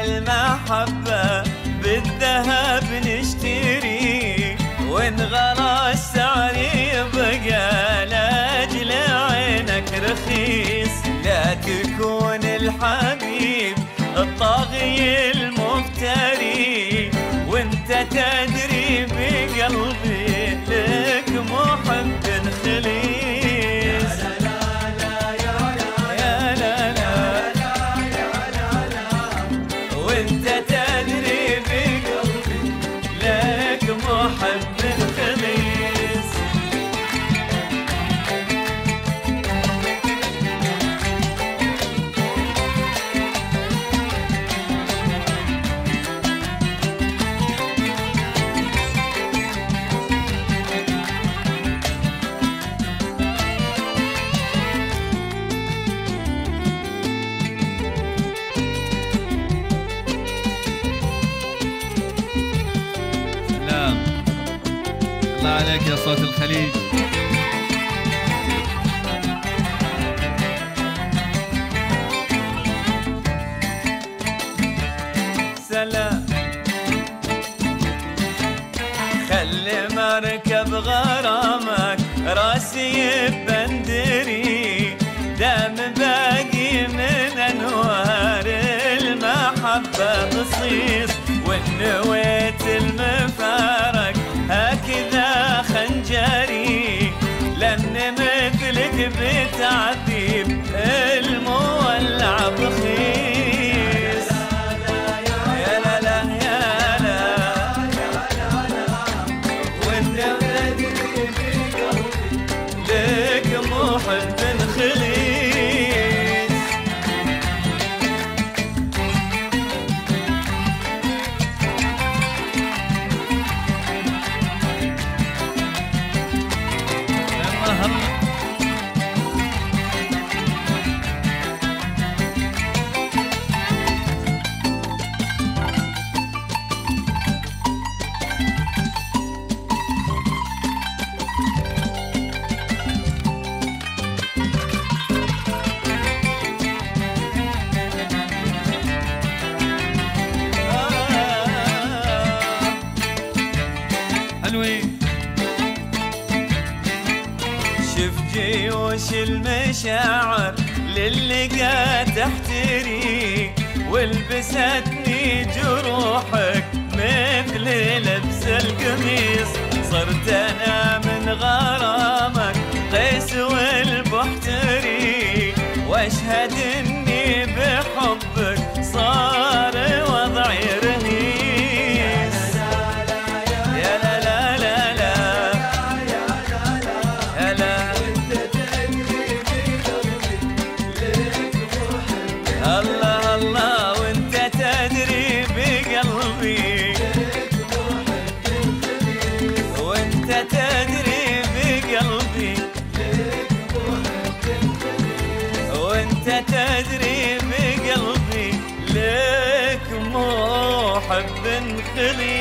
المحبة بالذهب نشتري وإن غلا السعر يبقى لأجل عينك رخيص. لا تكون الحبيب الطاغي المفتري وإنت تدري بقلبي لك محب عليك يا صوت الخليج. سلام. خلي مركب غرامك راسي بندري دام باقي من أنوار المحبة بصيص ونويت مثلك بتعذيب المولع بخيس. يا لا لا يا لا. وانت بتدري بقلبي لك محب جيوش المشاعر للقى تحتري؟ ولبستني جروحك مثل لبس القميص. صرت أنا من غرامك قيس والبحتري. واشهد تدري بقلبي لك محب خليس